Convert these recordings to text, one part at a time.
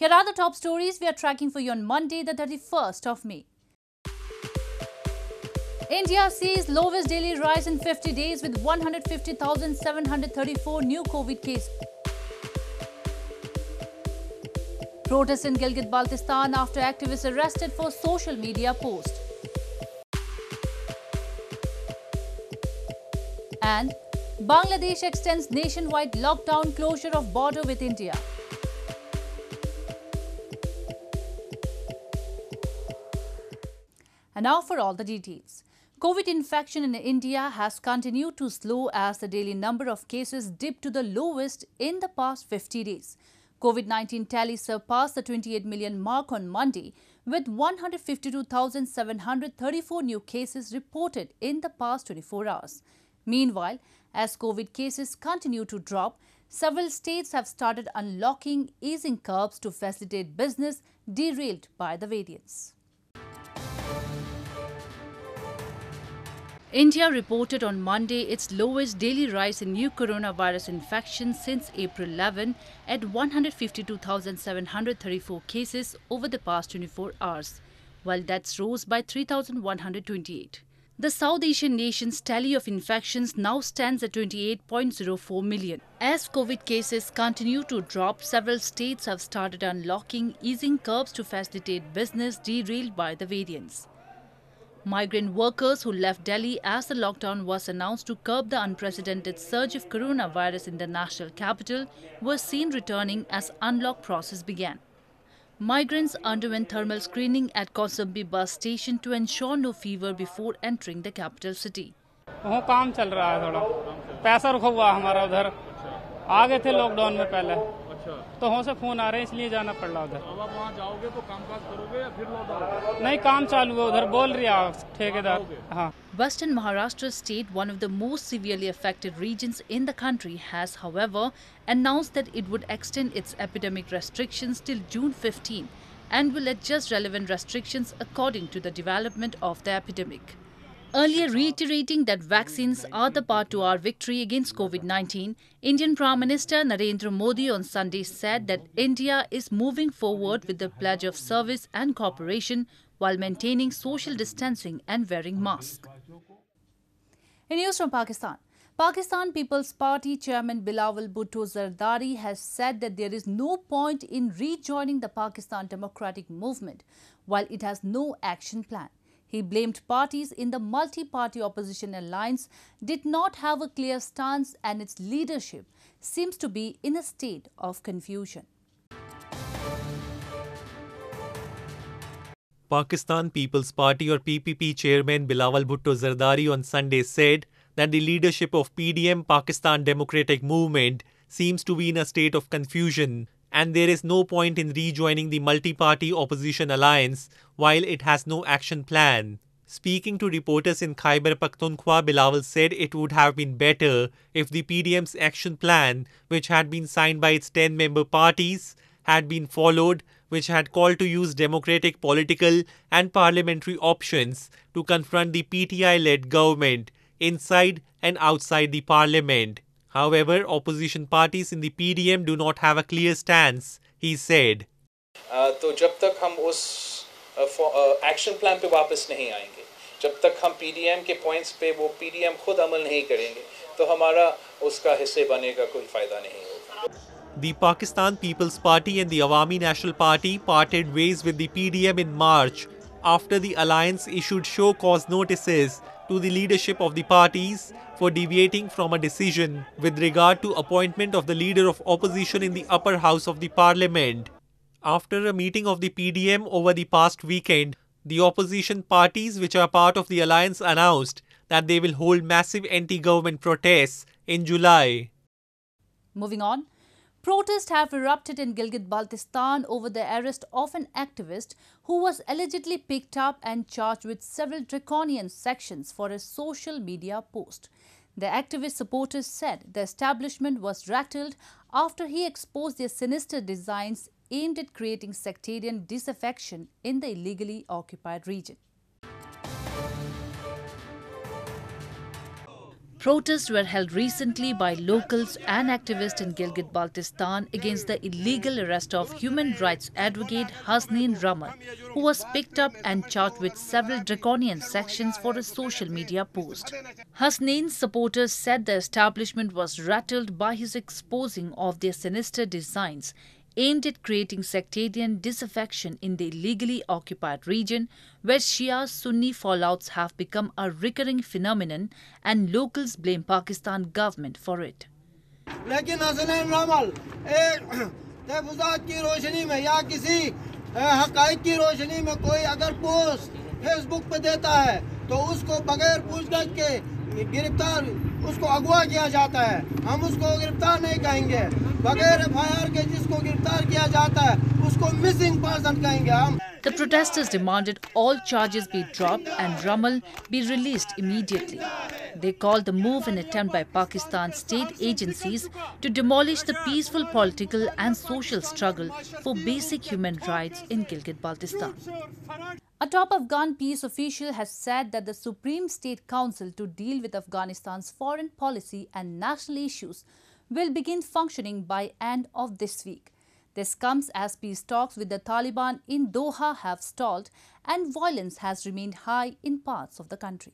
Here are the top stories we are tracking for you on Monday, the 31st of May. India sees lowest daily rise in 50 days with 150,734 new COVID cases. Protests in Gilgit-Baltistan after activists arrested for social media post. And Bangladesh extends nationwide lockdown closure of border with India. And now for all the details. COVID infection in India has continued to slow as the daily number of cases dipped to the lowest in the past 50 days. COVID-19 tally surpassed the 28 million mark on Monday with 152,734 new cases reported in the past 24 hours. Meanwhile, as COVID cases continue to drop, several states have started unlocking easing curbs to facilitate business derailed by the variants. India reported on Monday its lowest daily rise in new coronavirus infections since April 11 at 152,734 cases over the past 24 hours, while deaths rose by 3,128. The South Asian nation's tally of infections now stands at 28.04 million. As COVID cases continue to drop, several states have started unlocking easing curbs to facilitate business derailed by the variants. Migrant workers who left Delhi as the lockdown was announced to curb the unprecedented surge of coronavirus in the national capital were seen returning as unlock process began. Migrants underwent thermal screening at Kaushambi bus station to ensure no fever before entering the capital city. वहाँ काम चल रहा है थोड़ा पैसा हुआ हमारा उधर आ गए थे लॉकडाउन में पहले तो वहाँ से फ़ोन आ रहे हैं इसलिए जाना पड़ रहा उधर अब आप वहाँ जाओगे तो काम काज करोगे या फिर लौट नहीं काम चालू है उधर बोल रही है ठेकेदार हाँ Western Maharashtra state, one of the most severely affected regions in the country, has, however, announced that it would extend its epidemic restrictions till June 15 and will adjust relevant restrictions according to the development of the epidemic. Earlier reiterating that vaccines are the path to our victory against COVID 19, Indian Prime Minister Narendra Modi on Sunday said that India is moving forward with the pledge of service and cooperation while maintaining social distancing and wearing masks. In news from Pakistan, Pakistan People's Party chairman Bilawal Bhutto Zardari has said that there is no point in rejoining the Pakistan Democratic Movement while it has no action plan. He blamed parties in the multi-party opposition alliance did not have a clear stance and its leadership seems to be in a state of confusion. Pakistan People's Party or PPP chairman Bilawal Bhutto Zardari on Sunday said that the leadership of PDM Pakistan Democratic Movement seems to be in a state of confusion and there is no point in rejoining the multi-party opposition alliance while it has no action plan. Speaking to reporters in Khyber Pakhtunkhwa, Bilawal said it would have been better if the PDM's action plan, which had been signed by its 10 member parties, had been followed, which had called to use democratic political and parliamentary options to confront the PTI led government inside and outside the parliament. However, opposition parties in the PDM do not have a clear stance, he said. आ, तो जब तक हम उस action plan पे वापस नहीं आएंगे जब तक हम पीडीएम के पॉइंट्स पे वो पीडीएम खुद अमल नहीं करेंगे तो हमारा उसका हिस्से बने का कोई फायदा नहीं होगा The Pakistan People's Party and the Awami National Party parted ways with the PDM in March after the alliance issued show cause notices to the leadership of the parties for deviating from a decision with regard to appointment of the leader of opposition in the upper house of the parliament. After a meeting of the PDM over the past weekend, the opposition parties which are part of the alliance announced that they will hold massive anti-government protests in July. Moving on, Protests have erupted in Gilgit-Baltistan over the arrest of an activist who was allegedly picked up and charged with several draconian sections for a social media post. The activist supporters said the establishment was rattled after he exposed their sinister designs aimed at creating sectarian disaffection in the illegally occupied region. Protests were held recently by locals and activists in Gilgit-Baltistan against the illegal arrest of human rights advocate Hasnain Ramal, who was picked up and charged with several draconian sections for a social media post. Hasnain's supporters said the establishment was rattled by his exposing of their sinister designs aimed at creating sectarian disaffection in the illegally occupied region where Shia Sunni fallouts have become a recurring phenomenon and locals blame Pakistan government for it. लेकिन हसनैन रामल एक तहफात की रोशनी में या किसी हकाइक की रोशनी में कोई अगर पोस्ट फेसबुक पे देता है तो उसको बगैर पूछताछ के गिरफ़्तार उसको अगवा किया जाता है हम उसको गिरफ़्तार नहीं कहेंगे बगैर एफ़ के जिसको गिरफ़्तार किया जाता है उसको मिसिंग पर्सन कहेंगे हम The protesters demanded all charges be dropped and Ramal be released immediately. They called the move an attempt by Pakistan state agencies to demolish the peaceful political and social struggle for basic human rights in Gilgit-Baltistan. A top Afghan peace official has said that the Supreme State Council to deal with Afghanistan's foreign policy and national issues will begin functioning by end of this week. This comes as peace talks with the Taliban in Doha have stalled and violence has remained high in parts of the country.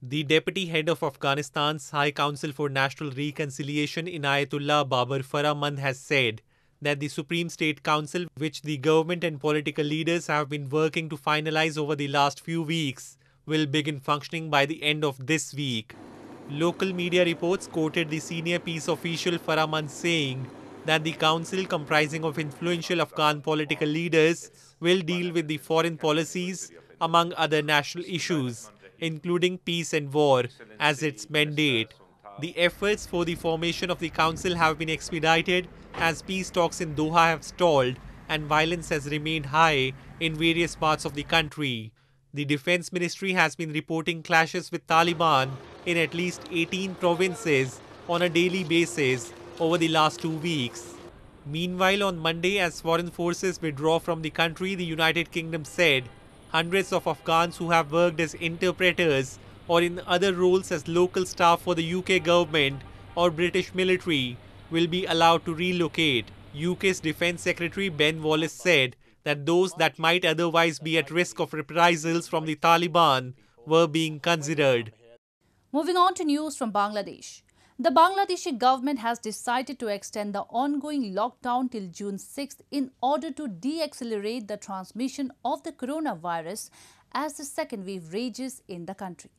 The deputy head of Afghanistan's High Council for National Reconciliation, Inayatullah Babar Farahmand, has said that the Supreme State Council, which the government and political leaders have been working to finalize over the last few weeks, will begin functioning by the end of this week. Local media reports quoted the senior peace official Farahmand saying that the council, comprising of influential Afghan political leaders, will deal with the foreign policies, among other national issues, including peace and war, as its mandate. The efforts for the formation of the council have been expedited as peace talks in Doha have stalled and violence has remained high in various parts of the country. The Defense Ministry has been reporting clashes with Taliban in at least 18 provinces on a daily basis over the last two weeks. Meanwhile, on Monday, as foreign forces withdraw from the country, the United Kingdom said hundreds of Afghans who have worked as interpreters or in other roles as local staff for the UK government or British military will be allowed to relocate. UK's Defence Secretary Ben Wallace said that those that might otherwise be at risk of reprisals from the Taliban were being considered. Moving on to news from Bangladesh. The Bangladeshi government has decided to extend the ongoing lockdown till June 6th in order to de-accelerate the transmission of the coronavirus as the second wave rages in the country.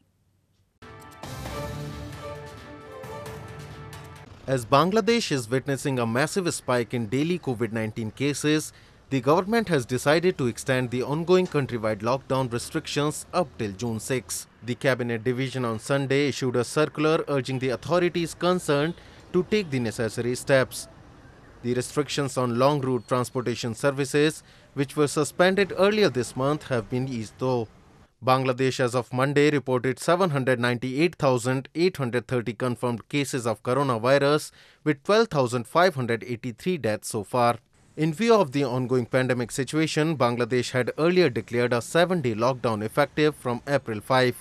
As Bangladesh is witnessing a massive spike in daily COVID 19 cases, the government has decided to extend the ongoing countrywide lockdown restrictions up till June 6. The Cabinet Division on Sunday issued a circular urging the authorities concerned to take the necessary steps. The restrictions on long route transportation services, which were suspended earlier this month, have been eased though. Bangladesh as of Monday reported 798,830 confirmed cases of coronavirus with 12,583 deaths so far. In view of the ongoing pandemic situation, Bangladesh had earlier declared a 7-day lockdown effective from April 5.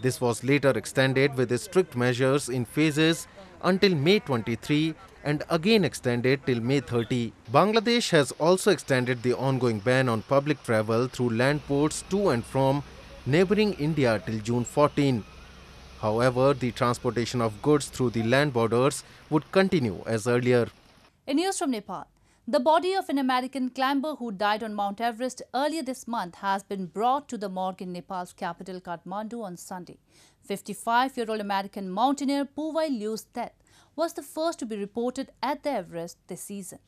This was later extended with strict measures in phases until May 23 and again extended till May 30. Bangladesh has also extended the ongoing ban on public travel through land ports to and from neighboring India till June 14. However, the transportation of goods through the land borders would continue as earlier. In news from Nepal, the body of an American climber who died on Mount Everest earlier this month has been brought to the morgue in Nepal's capital Kathmandu on Sunday. 55-year-old American mountaineer Puwei Liu's death was the first to be reported at the Everest this season.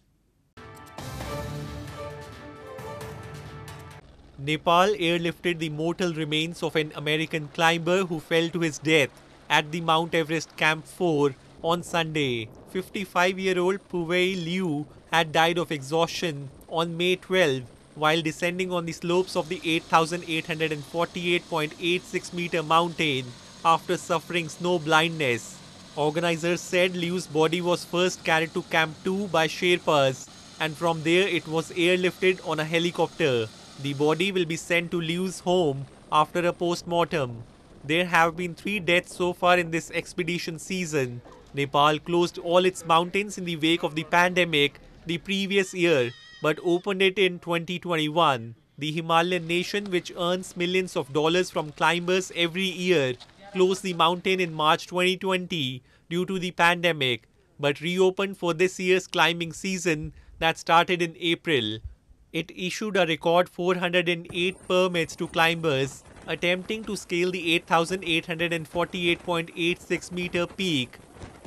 Nepal airlifted the mortal remains of an American climber who fell to his death at the Mount Everest Camp 4 on Sunday. 55 year old Puwei Liu had died of exhaustion on May 12 while descending on the slopes of the 8,848.86 meter mountain after suffering snow blindness. Organizers said Liu's body was first carried to Camp 2 by Sherpas and from there it was airlifted on a helicopter. The body will be sent to Liu's home after a post-mortem. There have been three deaths so far in this expedition season. Nepal closed all its mountains in the wake of the pandemic the previous year but opened it in 2021. The Himalayan nation, which earns millions of dollars from climbers every year, closed the mountain in March 2020 due to the pandemic but reopened for this year's climbing season that started in April. It issued a record 408 permits to climbers attempting to scale the 8,848.86 meter peak.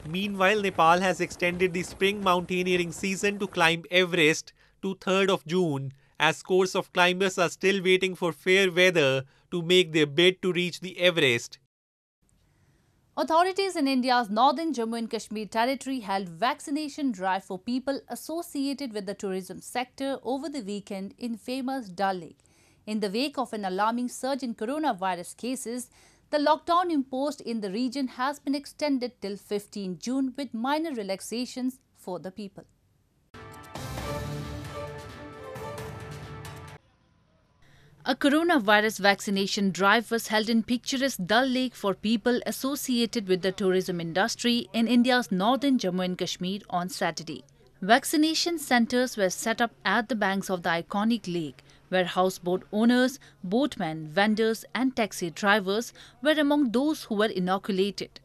Meanwhile, Nepal has extended the spring mountaineering season to climb Everest to 3rd of June as scores of climbers are still waiting for fair weather to make their bid to reach the Everest. Authorities in India's northern Jammu and Kashmir territory held vaccination drive for people associated with the tourism sector over the weekend in famous Dal Lake. In the wake of an alarming surge in coronavirus cases, the lockdown imposed in the region has been extended till 15 June with minor relaxations for the people. A coronavirus vaccination drive was held in picturesque Dal Lake for people associated with the tourism industry in India's northern Jammu and Kashmir on Saturday. Vaccination centers were set up at the banks of the iconic lake, where houseboat owners, boatmen, vendors, and taxi drivers were among those who were inoculated.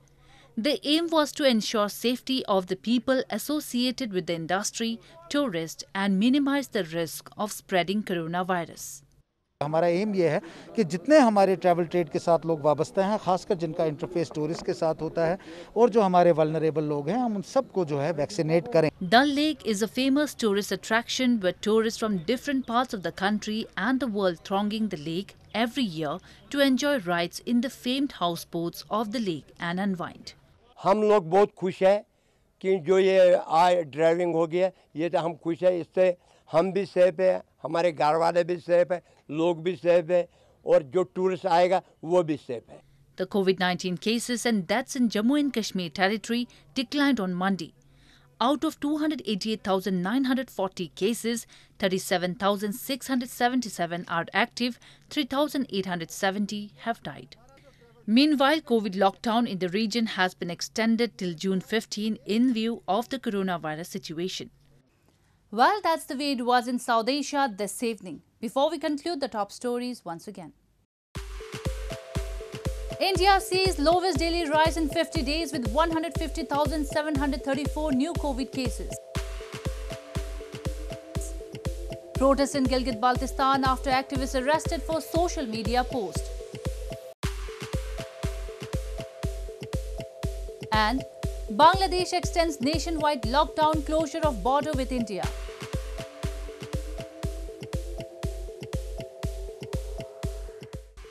The aim was to ensure safety of the people associated with the industry, tourists, and minimize the risk of spreading coronavirus. हमारा aim ये है कि जितने हमारे travel trade के साथ लोग वाबस्ते हैं खासकर जिनका इंटरफेस टूरिस्ट के साथ होता है और जो हमारे वालनरेबल लोग हैं हम उन सबको जो है वैक्सीनेट करें। Dal lake is a famous tourist attraction tourist from different parts of the country and the world thronging the lake every year to enjoy rides in the famed house boats of the lake and unwind हम लोग बहुत खुश हैं कि जो ये आज driving हो गया ये तो हम खुश हैं। इससे हम भी सेफ़ है हमारे घर वाले भी सेफ़ है। लोग भी सेफ है और जो टूरिस्ट आएगा वो भी सेफ है The COVID 19 cases and deaths in Jammu and Kashmir territory declined on Monday. Out of 288,940 cases, 37,677 are active, 3,870 have died. Meanwhile, COVID lockdown in the region has been extended till June 15 in view of the coronavirus situation. Well, that's the way it was in South Asia this evening. Before we conclude the top stories once again. India sees lowest daily rise in 50 days with 150,734 new COVID cases. Protests in Gilgit-Baltistan after activists arrested for social media post. And Bangladesh extends nationwide lockdown closure of border with India.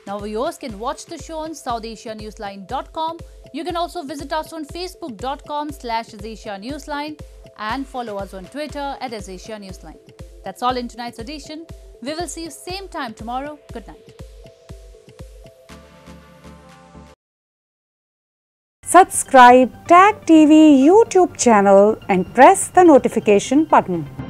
Now viewers can watch the show on SouthAsiaNewsline.com. You can also visit us on Facebook.com slash Newsline and follow us on Twitter at Newsline. That's all in tonight's edition. We will see you same time tomorrow. Good night. Subscribe Tag TV YouTube channel and press the notification button.